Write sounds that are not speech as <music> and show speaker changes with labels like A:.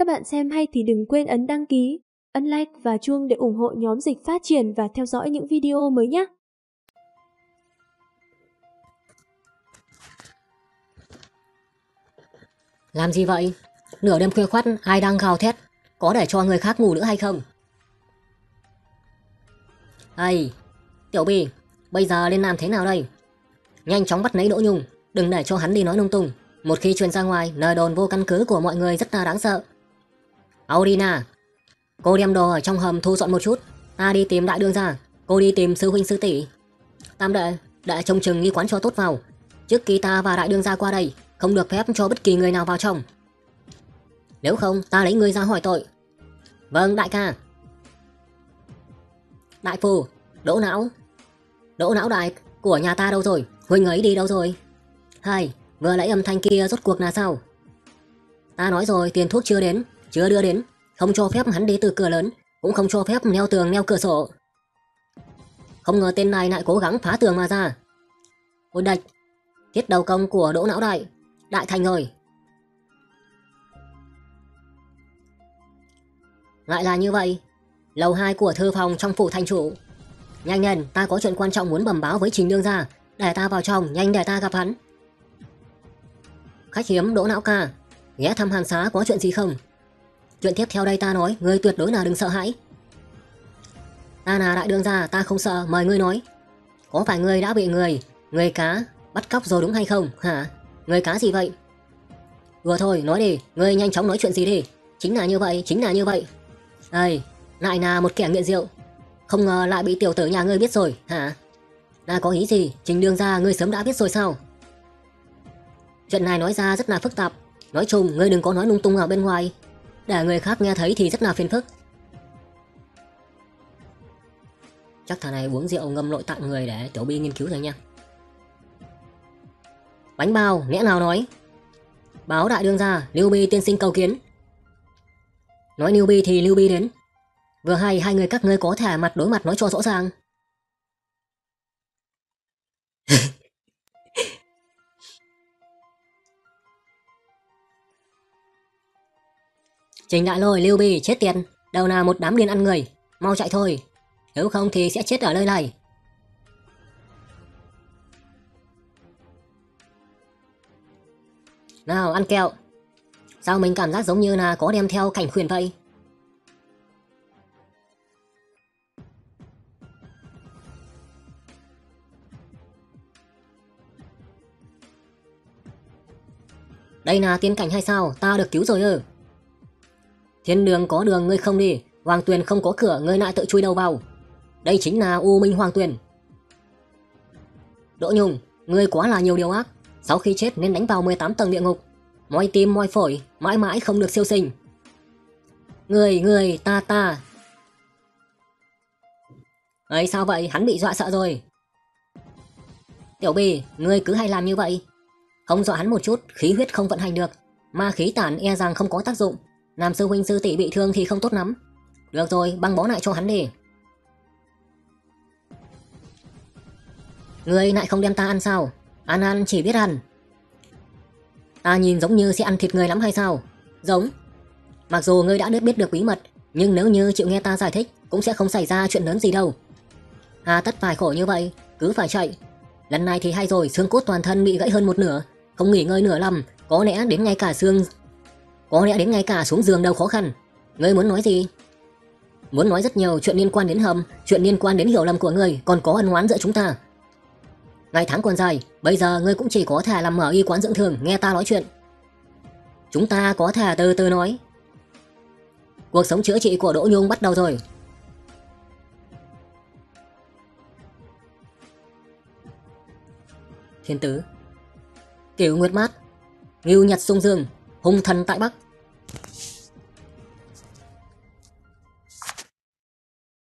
A: Các bạn xem hay thì đừng quên ấn đăng ký, ấn like và chuông để ủng hộ nhóm dịch phát triển và theo dõi những video mới nhé.
B: Làm gì vậy? Nửa đêm khuya khoắt ai đang gào thét Có để cho người khác ngủ nữa hay không? Ây, Tiểu Bì, bây giờ nên làm thế nào đây? Nhanh chóng bắt lấy Đỗ Nhung, đừng để cho hắn đi nói lung tung. Một khi truyền ra ngoài, lời đồn vô căn cứ của mọi người rất là đáng sợ. Aurina, cô đem đồ ở trong hầm thu dọn một chút. Ta đi tìm đại đương ra, cô đi tìm sư huynh sư tỷ. Tam đệ, đệ trông chừng nghi quán cho tốt vào. Trước khi ta và đại đương ra qua đây, không được phép cho bất kỳ người nào vào trong. Nếu không, ta lấy người ra hỏi tội. Vâng, đại ca. Đại phù, đỗ não. Đỗ não đại, của nhà ta đâu rồi? Huynh ấy đi đâu rồi? Hai, vừa lấy âm thanh kia rốt cuộc là sao? Ta nói rồi, tiền thuốc chưa đến, chưa đưa đến. Không cho phép hắn đi từ cửa lớn, cũng không cho phép leo tường leo cửa sổ. Không ngờ tên này lại cố gắng phá tường mà ra. Ôi đạch, thiết đầu công của đỗ não đại, đại thành rồi. Lại là như vậy, lầu 2 của thư phòng trong phủ thành chủ. Nhanh lên, ta có chuyện quan trọng muốn bẩm báo với Trình Đương gia, để ta vào trong, nhanh để ta gặp hắn. Khách hiếm đỗ não ca, ghé thăm hàn xá có chuyện gì không? Chuyện tiếp theo đây ta nói, ngươi tuyệt đối là đừng sợ hãi. Ta là đại đương gia, ta không sợ, mời ngươi nói. Có phải ngươi đã bị người, người cá, bắt cóc rồi đúng hay không, hả? Người cá gì vậy? Vừa thôi, nói đi, ngươi nhanh chóng nói chuyện gì đi. Chính là như vậy, chính là như vậy. Ây, lại là một kẻ nghiện rượu. Không ngờ lại bị tiểu tử nhà ngươi biết rồi, hả? Là có ý gì, trình đương gia ngươi sớm đã biết rồi sao? Chuyện này nói ra rất là phức tạp. Nói chung, ngươi đừng có nói lung tung ở bên ngoài. Để người khác nghe thấy thì rất là phiền phức. Chắc thằng này uống rượu ngâm nội tạng người để tiểu bi nghiên cứu rồi nha. Bánh bao, lẽ nào nói? Báo đại đương gia, Lưu Bi tiên sinh cầu kiến. Nói Lưu Bi thì Lưu Bi đến. Vừa hay hai người các ngươi có thể mặt đối mặt nói cho rõ ràng. <laughs> Trình đại lôi Lưu Bi chết tiệt, đầu là một đám điên ăn người, mau chạy thôi, nếu không thì sẽ chết ở nơi này. Nào ăn kẹo. Sao mình cảm giác giống như là có đem theo cảnh khuyển vậy? Đây là tiên cảnh hay sao? Ta được cứu rồi ư? Thiên đường có đường ngươi không đi, Hoàng Tuyền không có cửa ngươi lại tự chui đầu vào. Đây chính là U Minh Hoàng Tuyền. Đỗ Nhung, ngươi quá là nhiều điều ác. Sau khi chết nên đánh vào 18 tầng địa ngục. Moi tim moi phổi, mãi mãi không được siêu sinh. Người, người, ta, ta. ấy sao vậy, hắn bị dọa sợ rồi. Tiểu bì, ngươi cứ hay làm như vậy. Không dọa hắn một chút, khí huyết không vận hành được. Ma khí tản e rằng không có tác dụng. Làm sư huynh sư tỷ bị thương thì không tốt lắm. Được rồi, băng bó lại cho hắn đi. Ngươi lại không đem ta ăn sao? Ăn ăn chỉ biết ăn. Ta nhìn giống như sẽ ăn thịt người lắm hay sao? Giống. Mặc dù ngươi đã biết biết được bí mật, nhưng nếu như chịu nghe ta giải thích, cũng sẽ không xảy ra chuyện lớn gì đâu. Hà tất phải khổ như vậy, cứ phải chạy. Lần này thì hay rồi, xương cốt toàn thân bị gãy hơn một nửa, không nghỉ ngơi nửa lầm, có lẽ đến ngay cả xương... Có lẽ đến ngay cả xuống giường đều khó khăn. Ngươi muốn nói gì? Muốn nói rất nhiều chuyện liên quan đến hầm, chuyện liên quan đến hiểu lầm của ngươi, còn có ân oán giữa chúng ta. Ngày tháng còn dài, bây giờ ngươi cũng chỉ có thể làm mở y quán dưỡng thường nghe ta nói chuyện. Chúng ta có thể từ từ nói. Cuộc sống chữa trị của Đỗ Nhung bắt đầu rồi. Thiên tứ kiểu Nguyệt Mát Ngưu Nhật Sung Dương Hung thần tại Bắc.